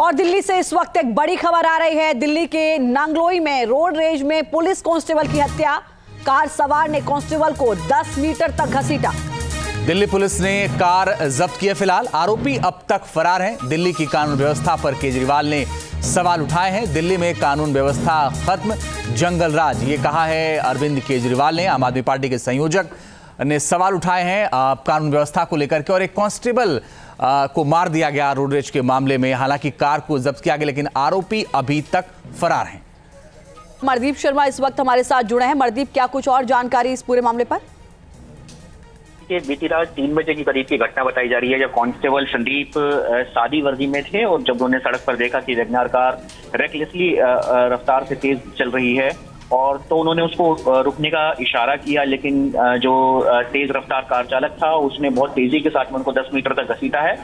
और दिल्ली से इस वक्त एक बड़ी खबर आ रही है। दिल्ली के नांगलोई में रोड रेज में पुलिस कांस्टेबल की हत्या। कार सवार ने कांस्टेबल को 10 मीटर तक घसीटा। दिल्ली पुलिस ने कार जब्त किया फ़िलहाल। आरोपी अब तक फरार हैं। दिल्ली की कानून व्यवस्था पर केजरीवाल ने सवाल उठाए हैं। दिल्ली में कानून व्यवस्था खत्म। जंगल राज, ये कहा है अरविंद केजरीवाल ने। आम आदमी पार्टी के संयोजक ने सवाल उठाए हैं। कानून व्यवस्था को लेकर के और एक कांस्टेबल को मार दिया गया रोडरेज के मामले में हालाँकि कार को जब्त किया गया लेकिन आरोपी अभी तक फरार हैं। मरदीप शर्मा इस वक्त हमारे साथ जुड़े हैं। मरदीप क्या कुछ और जानकारी इस पूरे मामले पर? कि बीती रात तीन बजे की करीब की घटना बताई जा रही है जब कांस्टेबल संदीप सादी वर्दी में थे और जब उन्होंने सड़क पर देखा कि वेगनार कार रेकलेसली रफ्तार से तेज चल रही है और तो उन्होंने उसको रुकने का इशारा किया, लेकिन जो तेज रफ्तार कार चालक था, उसने बहुत तेज़ी के साथ में उनको 10 मीटर तक घसीटा है।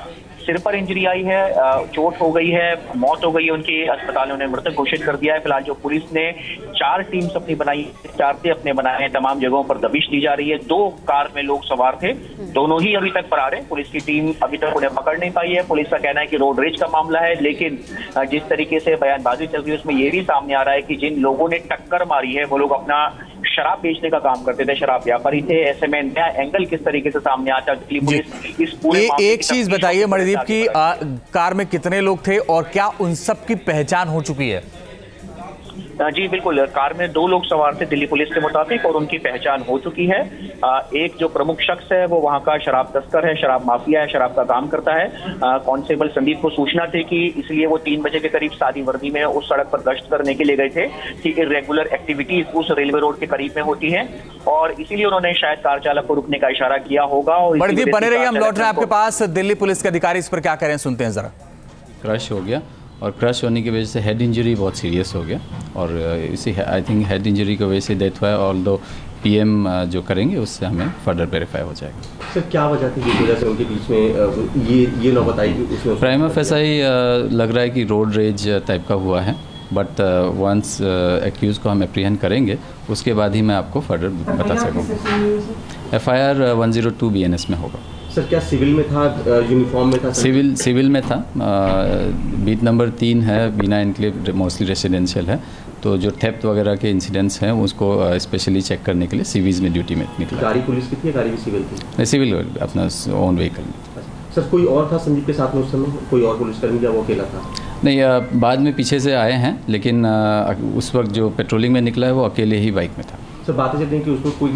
सिर पर इंजरी आई है चोट हो गई है, मौत हो गई है उनकी अस्पताल ने उन्हें मृतक घोषित कर दिया है। फ़िलहाल जो पुलिस ने चार टीम्स अपनी बनाई चार से अपने बनाए हैं, तमाम जगहों पर दबिश दी जा रही है। दो कार में लोग सवार थे, दोनों ही अभी तक फरार है। पुलिस की टीम अभी तक उन्हें पकड़ नहीं पाई है। पुलिस का कहना है कि रोड रेज का मामला है, लेकिन जिस तरीके से बयानबाजी चल रही है, उसमें यह भी सामने आ रहा है कि जिन लोगों ने टक्कर मारी है, वो लोग अपना शराब बेचने का काम करते थे शराब व्यापारी थे। ऐसे में नया एंगल किस तरीके से सामने आता दिल्ली पुलिस इस पूरे एक चीज़ बताइए मणिदीप की कार में कितने लोग थे और क्या उन सब की पहचान हो चुकी है? जी बिल्कुल। कार में दो लोग सवार थे दिल्ली पुलिस के मुताबिक और उनकी पहचान हो चुकी है। एक जो प्रमुख शख्स है वो वहाँ का शराब तस्कर है शराब माफिया है शराब का काम करता है। कांस्टेबल संदीप को सूचना थी कि इसलिए वो तीन बजे के करीब शादी वर्दी में उस सड़क पर गश्त करने के लिए गए थे कि इरेगुलर एक्टिविटीज़ उस रेलवे रोड के करीब में होती है और इसीलिए उन्होंने शायद कार चालक को रुकने का इशारा किया होगा और बने रहिए हम लौट रहे हैं आपके पास। दिल्ली पुलिस के अधिकारी इस पर क्या करें सुनते हैं जरा। क्रश हो गया। और क्रश होने की वजह से हेड इंजरी बहुत सीरियस हो गया। और इसी आई थिंक हेड इंजरी की वजह से डेथ हुआ है ऑल दो पीएम जो करेंगे उससे हमें फर्दर वेरीफाई हो जाएगा। सर क्या वजह थी जिस वजह से उनके बीच में ये ये ना बताई कि उसमें प्राइम ऑफ़ ऐसा ही लग रहा है कि रोड रेज टाइप का हुआ है बट वंस एक्यूज़ को हम अप्रीहेंड करेंगे उसके बाद ही मैं आपको फर्दर बता सकूँगा F I R one zero two B N S में होगा। सर क्या सिविल में था यूनिफॉर्म में था? सिविल सिविल में था। बीट नंबर तीन है बिना इनक्लेव मोस्टली रेसिडेंशियल है। तो जो थेप्ट वगैरह के इंसिडेंट्स हैं उसको स्पेशली चेक करने के लिए सिविज में ड्यूटी में निकला। गाड़ी पुलिस की थी गाड़ी भी सिविल थी? सिविल अपना ओन व्हीकल में सर कोई और था संदीप के साथ में उस समय? कोई और पुलिसकर्मी या वो अकेला था? नहीं आ, बाद में पीछे से आए हैं लेकिन आ, उस वक्त जो पेट्रोलिंग में निकला है वो अकेले ही बाइक में था। सर बातें चलती हैं कि उसको कोई